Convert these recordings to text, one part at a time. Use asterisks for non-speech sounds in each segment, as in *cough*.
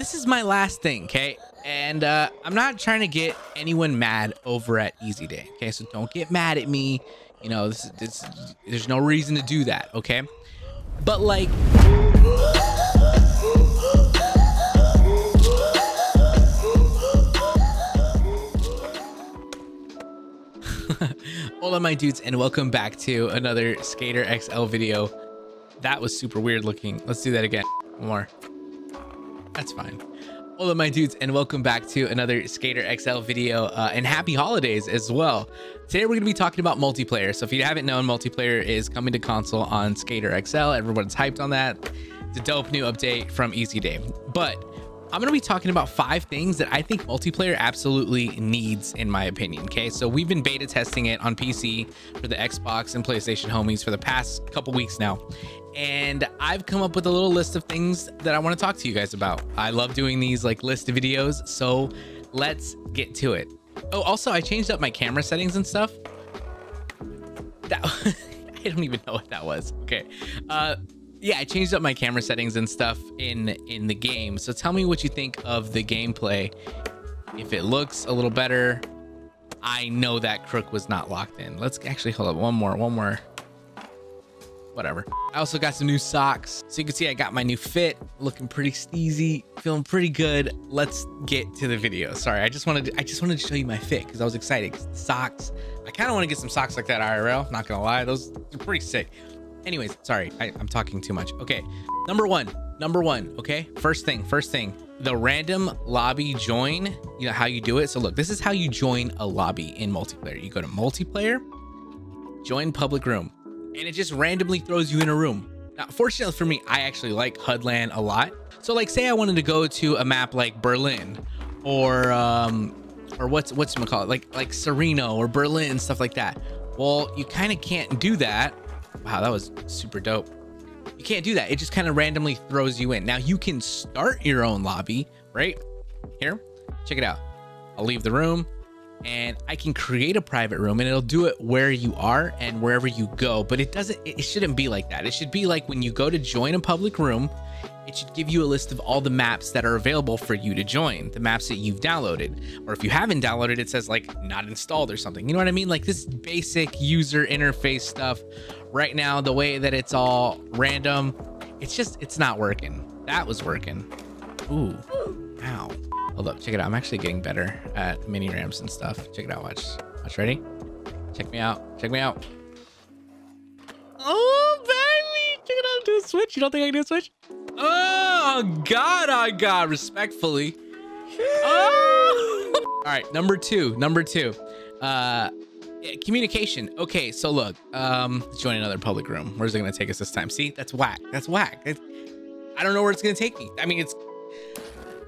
this is my last thing, okay? And uh, I'm not trying to get anyone mad over at Easy Day, okay? So don't get mad at me. You know, this, this there's no reason to do that, okay? But like. *laughs* Hola, my dudes, and welcome back to another Skater XL video. That was super weird looking. Let's do that again. One more. That's fine. Hola, my dudes, and welcome back to another Skater XL video, uh, and happy holidays as well. Today, we're going to be talking about multiplayer. So if you haven't known, multiplayer is coming to console on Skater XL. Everyone's hyped on that. It's a dope new update from Easy Day. But I'm going to be talking about five things that I think multiplayer absolutely needs, in my opinion. Okay, so we've been beta testing it on PC for the Xbox and PlayStation homies for the past couple weeks now. And I've come up with a little list of things that I want to talk to you guys about. I love doing these like list videos, so let's get to it. Oh, also, I changed up my camera settings and stuff. That *laughs* I don't even know what that was. Okay. Uh, yeah, I changed up my camera settings and stuff in in the game. So tell me what you think of the gameplay. If it looks a little better, I know that crook was not locked in. Let's actually hold up one more, one more. Whatever. I also got some new socks. So you can see I got my new fit, looking pretty steezy, feeling pretty good. Let's get to the video. Sorry, I just wanted to, I just wanted to show you my fit because I was excited. Socks. I kind of want to get some socks like that IRL. Not gonna lie, those are pretty sick. Anyways, sorry, I, I'm talking too much. Okay, number one, number one. Okay, first thing, first thing, the random lobby join. You know how you do it. So look, this is how you join a lobby in multiplayer. You go to multiplayer, join public room, and it just randomly throws you in a room. Now, fortunately for me, I actually like HUDland a lot. So like, say I wanted to go to a map like Berlin, or um, or what's what's it call it, like like Sereno or Berlin and stuff like that. Well, you kind of can't do that Wow, that was super dope. You can't do that. It just kind of randomly throws you in. Now you can start your own lobby right here. Check it out. I'll leave the room and I can create a private room and it'll do it where you are and wherever you go. But it doesn't, it shouldn't be like that. It should be like when you go to join a public room, it should give you a list of all the maps that are available for you to join, the maps that you've downloaded. Or if you haven't downloaded, it says like not installed or something. You know what I mean? Like this basic user interface stuff. Right now, the way that it's all random, it's just, it's not working. That was working. Ooh, ow. Hold up, check it out. I'm actually getting better at mini ramps and stuff. Check it out, watch. Watch, ready? Check me out, check me out. Oh, baby! Check it out, do a switch. You don't think I can do a switch? Oh God, oh got respectfully. Oh. All right, number two, number two. Uh, communication. Okay, so look, um, join another public room. Where's it gonna take us this time? See, that's whack. That's whack. It's, I don't know where it's gonna take me. I mean, it's,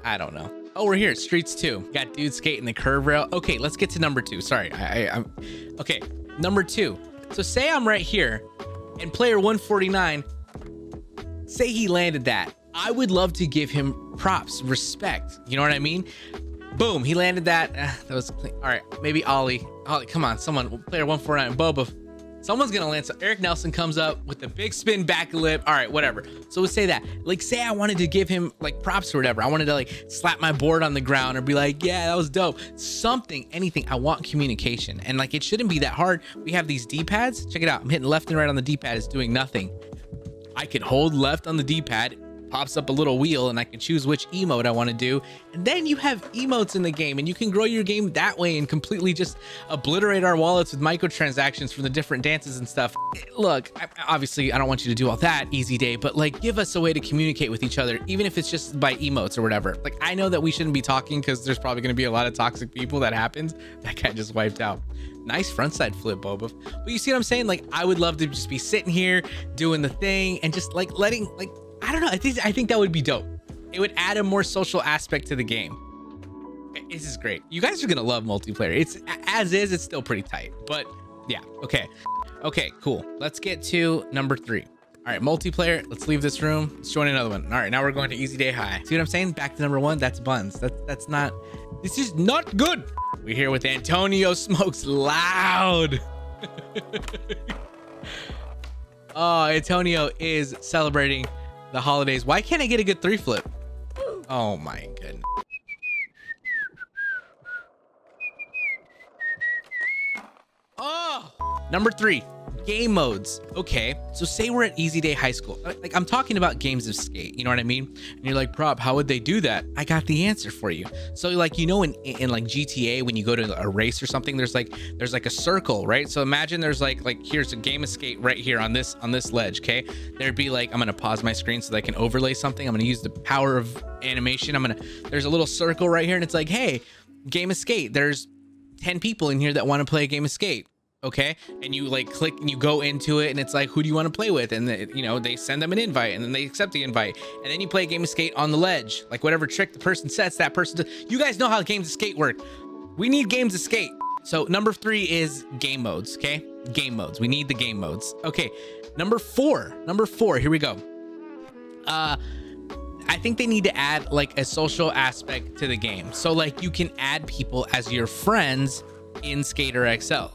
I don't know. Oh, we're here. Streets two. Got dude skating the curve rail. Okay, let's get to number two. Sorry, I, I, I'm okay. Number two. So say I'm right here, and player 149 say he landed that. I would love to give him props, respect. You know what I mean? Boom, he landed that. Uh, *laughs* that was clean. All right, maybe Ollie. Ollie, come on, someone, player 149, Boba. Someone's gonna land. So Eric Nelson comes up with the big spin back lip. All right, whatever. So we'll say that. Like, say I wanted to give him like props or whatever. I wanted to like slap my board on the ground or be like, yeah, that was dope. Something, anything. I want communication. And like, it shouldn't be that hard. We have these D-pads. Check it out. I'm hitting left and right on the D-pad. It's doing nothing. I can hold left on the D-pad, pops up a little wheel and I can choose which emote I want to do. And then you have emotes in the game and you can grow your game that way and completely just obliterate our wallets with microtransactions from the different dances and stuff. Look, obviously I don't want you to do all that easy day, but like give us a way to communicate with each other, even if it's just by emotes or whatever. Like I know that we shouldn't be talking because there's probably going to be a lot of toxic people that happens. That guy just wiped out nice frontside flip boba but you see what i'm saying like i would love to just be sitting here doing the thing and just like letting like I don't know. I think I think that would be dope. It would add a more social aspect to the game. This is great. You guys are gonna love multiplayer. It's as is. It's still pretty tight, but yeah. Okay. Okay. Cool. Let's get to number three. All right, multiplayer. Let's leave this room. Let's join another one. All right, now we're going to Easy Day High. See what I'm saying? Back to number one. That's buns. That's that's not. This is not good. We're here with Antonio Smokes loud. *laughs* oh, Antonio is celebrating the holidays. Why can't I get a good three flip? Oh my goodness. Oh, number three, game modes. Okay, so say we're at Easy Day High School. Uh, like I'm talking about games of skate. You know what I mean? And you're like, prop, how would they do that? I got the answer for you. So like you know in in like GTA when you go to a race or something, there's like there's like a circle, right? So imagine there's like like here's a game of skate right here on this on this ledge. Okay, there'd be like I'm gonna pause my screen so that I can overlay something. I'm gonna use the power of animation. I'm gonna there's a little circle right here and it's like, hey, game of skate. There's 10 people in here that want to play a game of skate okay? And you like click and you go into it and it's like who do you want to play with? And the, you know they send them an invite and then they accept the invite. And then you play a game of skate on the ledge. Like whatever trick the person sets that person does. you guys know how games of skate work. We need games of skate. So number three is game modes okay? Game modes. We need the game modes. Okay number four number four here we go. Uh I think they need to add like a social aspect to the game. So like you can add people as your friends in Skater XL.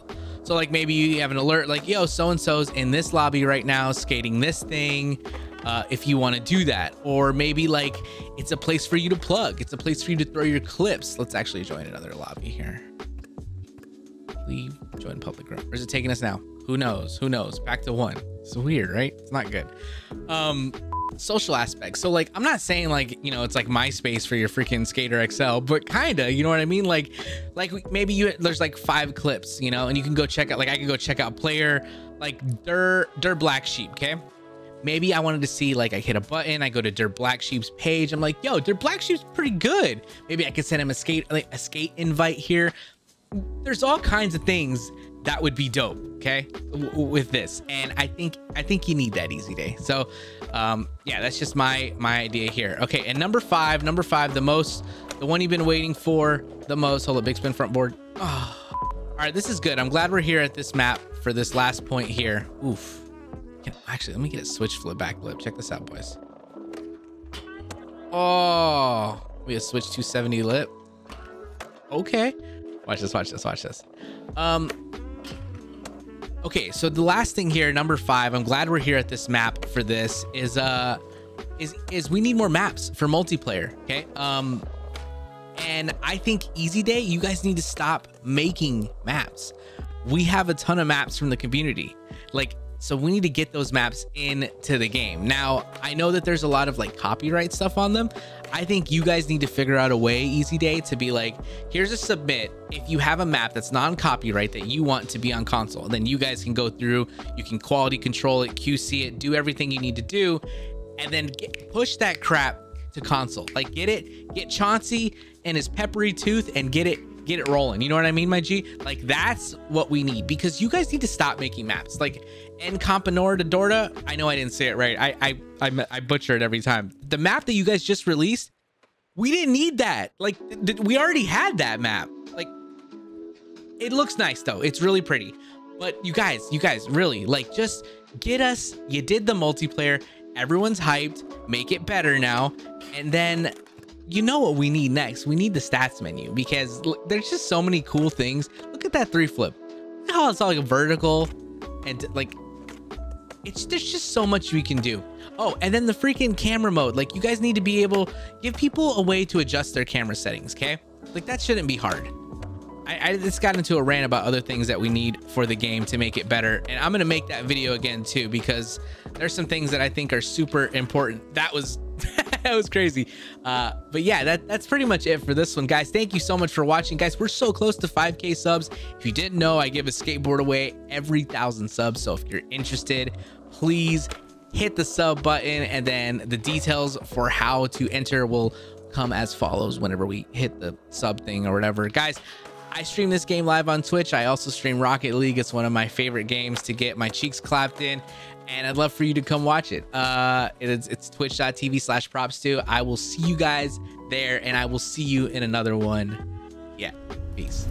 So like maybe you have an alert like, yo, so-and-so's in this lobby right now skating this thing. Uh, if you want to do that, or maybe like it's a place for you to plug. It's a place for you to throw your clips. Let's actually join another lobby here. Leave, join public room. Where's it taking us now? Who knows? Who knows? Back to one. It's weird, right? It's not good. Um, social aspects. So like I'm not saying like, you know, it's like MySpace for your freaking Skater XL, but kinda, you know what I mean? Like like maybe you there's like five clips, you know, and you can go check out like I can go check out player like Dur Dur Black Sheep, okay? Maybe I wanted to see like I hit a button, I go to Dur Black Sheep's page. I'm like, yo, Dur Black Sheep's pretty good. Maybe I could send him a skate like a skate invite here. There's all kinds of things that would be dope okay? With this. And i think i think you need that easy day. So um yeah that's just my my idea here. Okay and number five number five the most the one you've been waiting for the most. Hold up big spin front board. Oh. all right this is good. I'm glad we're here at this map for this last point here. Oof. Actually let me get a switch flip back flip. Check this out boys. Oh we have switch 270 lip okay. Watch this watch this watch this. Um Okay, so the last thing here, number five, I'm glad we're here at this map for this, is uh is is we need more maps for multiplayer. Okay. Um and I think Easy Day, you guys need to stop making maps. We have a ton of maps from the community. Like so we need to get those maps into the game. Now, I know that there's a lot of like copyright stuff on them. I think you guys need to figure out a way, Easy Day, to be like, here's a submit. If you have a map that's non-copyright that you want to be on console, then you guys can go through, you can quality control it, QC it, do everything you need to do, and then get, push that crap to console. Like get it, get Chauncey and his peppery tooth and get it get it rolling. You know what I mean, my G? Like that's what we need because you guys need to stop making maps. Like En Campanor de Dorda, I know I didn't say it right. I I I, I butcher it every time. The map that you guys just released, we didn't need that. Like we already had that map. Like it looks nice though. It's really pretty. But you guys, you guys really like just get us. You did the multiplayer. Everyone's hyped. Make it better now. And then you know what we need next? We need the stats menu because there's just so many cool things. Look at that three flip. How it's all like a vertical and like it's there's just so much we can do. Oh, and then the freaking camera mode. Like you guys need to be able give people a way to adjust their camera settings, okay? Like that shouldn't be hard. I, I just got into a rant about other things that we need for the game to make it better. And I'm going to make that video again too, because there's some things that I think are super important. That was *laughs* *laughs* that was crazy. Uh, but yeah, that, that's pretty much it for this one, guys. Thank you so much for watching, guys. We're so close to 5K subs. If you didn't know, I give a skateboard away every thousand subs. So if you're interested, please hit the sub button and then the details for how to enter will come as follows whenever we hit the sub thing or whatever. Guys, I stream this game live on Twitch. I also stream Rocket League. It's one of my favorite games to get my cheeks clapped in and I'd love for you to come watch it. Uh, it's, it's twitch.tv slash PropStew. I will see you guys there and I will see you in another one. Yeah, peace.